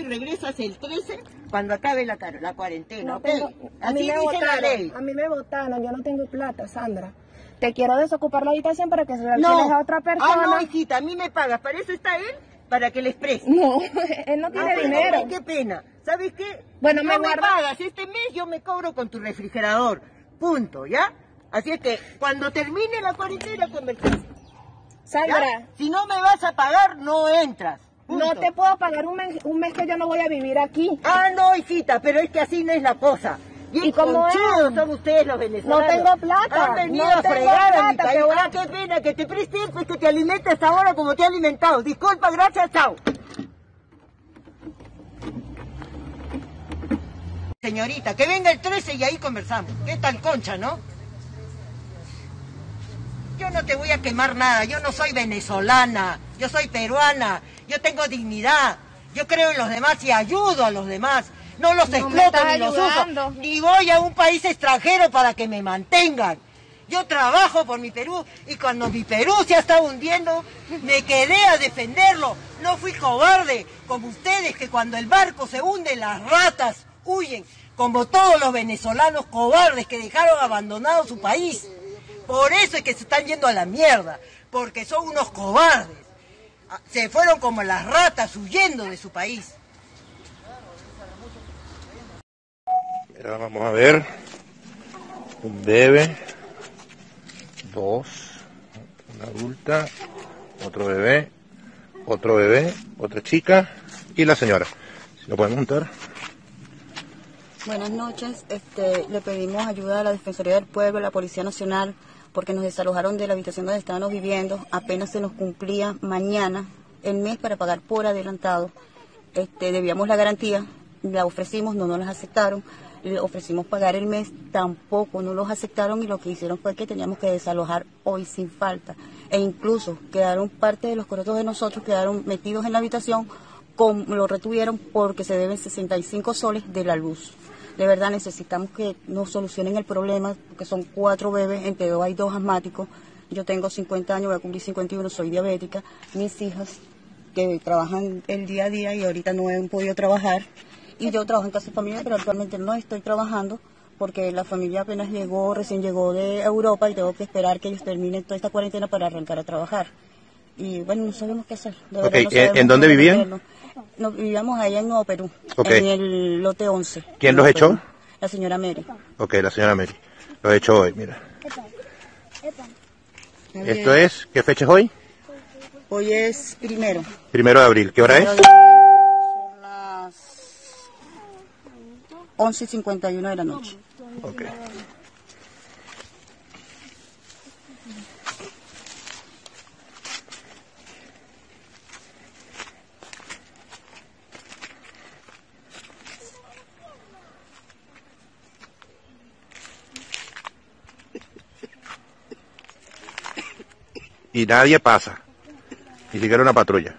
y regresas el 13 cuando acabe la, cuarentena, No ¿ok? tengo- a, mí Así me dice la ley. a mí me votaron, yo no tengo plata, Sandra. Te quiero desocupar la habitación para que se la No, a otra persona. ah, no, hijita, a mí me pagas, para eso está él, para que les preste. No, él no tiene Ah, bueno, dinero. qué pena. ¿Sabes qué? Bueno, no me me pagas este mes, yo me cobro con tu refrigerador. Punto, ¿ya? Así es que cuando termine la cuarentena conversamos. ¿ya? Sandra, Si no me vas a pagar, no entras. No te puedo pagar un mes, un mes que yo no voy a vivir aquí. Ah, no, hijita, pero es que así no es la cosa. Bien ¿Y cómo es? son ustedes los venezolanos. No tengo plata, Han venido no a fregar a mi país. voy Ah, qué pena que te presten, pues que te alimentes ahora como te he alimentado. Disculpa, gracias, chao. Señorita, que venga el 13 y ahí conversamos. ¿Qué tal concha, no? Yo no te voy a quemar nada, yo no soy venezolana, yo soy peruana, yo tengo dignidad, yo creo en los demás y ayudo a los demás. No los No exploto ni los uso, ni voy a un país extranjero para que me mantengan. Yo trabajo por mi Perú y cuando mi Perú se estaba hundiendo, me quedé a defenderlo. No fui cobarde como ustedes que cuando el barco se hunde las ratas huyen, como todos los venezolanos cobardes que dejaron abandonado su país. Por eso es que se están yendo a la mierda, porque son unos cobardes. Ah, Se fueron como las ratas huyendo de su país. Mira, vamos a ver. Un bebé. Dos. Una adulta. Otro bebé. Otro bebé. Otra chica. Y la señora. Si lo pueden montar. Buenas noches. Este, le pedimos ayuda a la Defensoría del Pueblo, a la Policía Nacional, porque nos desalojaron de la habitación donde estábamos viviendo. Apenas se nos cumplía mañana el mes para pagar por adelantado. Este, debíamos la garantía, la ofrecimos, no nos la aceptaron. Le ofrecimos pagar el mes, tampoco no los aceptaron y lo que hicieron fue que teníamos que desalojar hoy sin falta. E incluso quedaron parte de los corotos de nosotros, quedaron metidos en la habitación, con, lo retuvieron porque se deben 65 soles de la luz. De verdad necesitamos que nos solucionen el problema, porque son cuatro bebés, entre dos hay dos asmáticos. Yo tengo 50 años, voy a cumplir 51, soy diabética. Mis hijas que trabajan el día a día y ahorita no han podido trabajar. Y yo trabajo en casa de familia, pero actualmente no estoy trabajando porque la familia apenas llegó, recién llegó de Europa y tengo que esperar que ellos terminen toda esta cuarentena para arrancar a trabajar. Y bueno, no sabemos qué hacer. de no ¿en- dónde vivían? resolverlo. No, vivíamos allá en Nuevo Perú, en el lote 11. ¿Quién los echó? Perú. La señora Mary. Ok, la señora Mary. Lo he hecho hoy, mira. Esto es, ¿qué fecha es hoy? Hoy es primero. Primero de abril. ¿Qué hora es? Son las 11 y 51 de la noche. Ok. Y nadie pasa. Ni siquiera una patrulla.